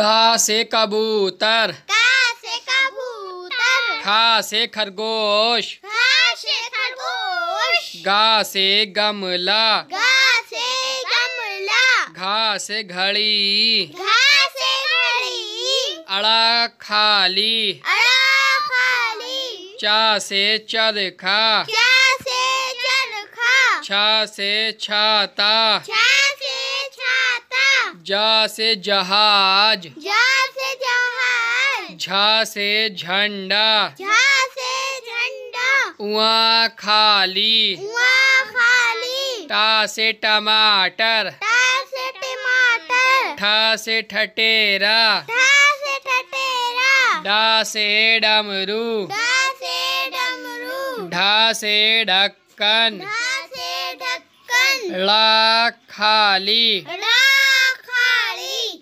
का से कबूतर। का से कबूतर। खा से खरगोश। घा से खरगोश। गा से गमला। गा से गमला। घा से घड़ी। घा से घड़ी। अड़ा खाली। अड़ा खाली। चा से चरखा। चा से चरखा। छा से छाता। छा से छाता जा से जहाज़ जा से जहाज़ झा से झंडा झा से झंडा उआ खाली उआ खाली टा से टमाटर टा से टमाटर ठा से ठटेरा ठा से टटेरा डा से डमरू डा से डमरू ढा से ढक्कन ढा से ढक्कन ला खाली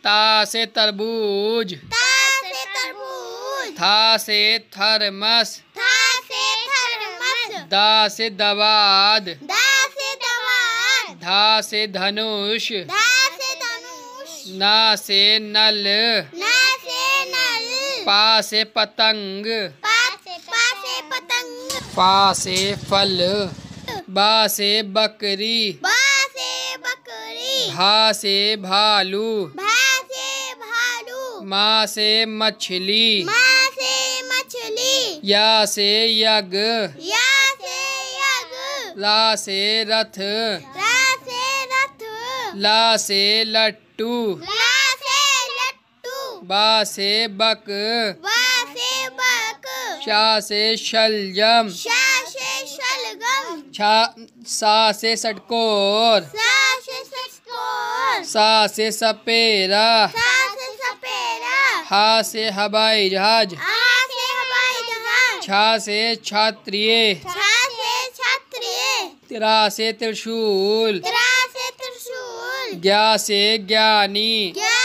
ता से तरबूज। ता से तरबूज। था से थर्मस। था से थर्मस। दा से दवाद। दा से दवात धा से धनुष। धा से धनुष। ना से नल। ना से नल। पा से पतंग। पा से पा से पतंग। पा से फल। बा से बकरी। बा से बकरी। भा से भालू। भा से भालू माँ से मछली। माँ से मछली। या से यज्ञ। या से यग ला से रथ। रा से रथ। ला से लट्टू। ला से लट्टू। बा से बक। बा से बक। शा से शलजम। शा से शलगम। छा सा से षटकोर सा से सस्कोर सा से सपेरा। सा से सपेरा हा से हवाई जहाज़। छा से छात्रिय। तिरा से त्रिशूल। त्रा से त्रिशूल। ज्ञा से ज्ञानी। ज्ञा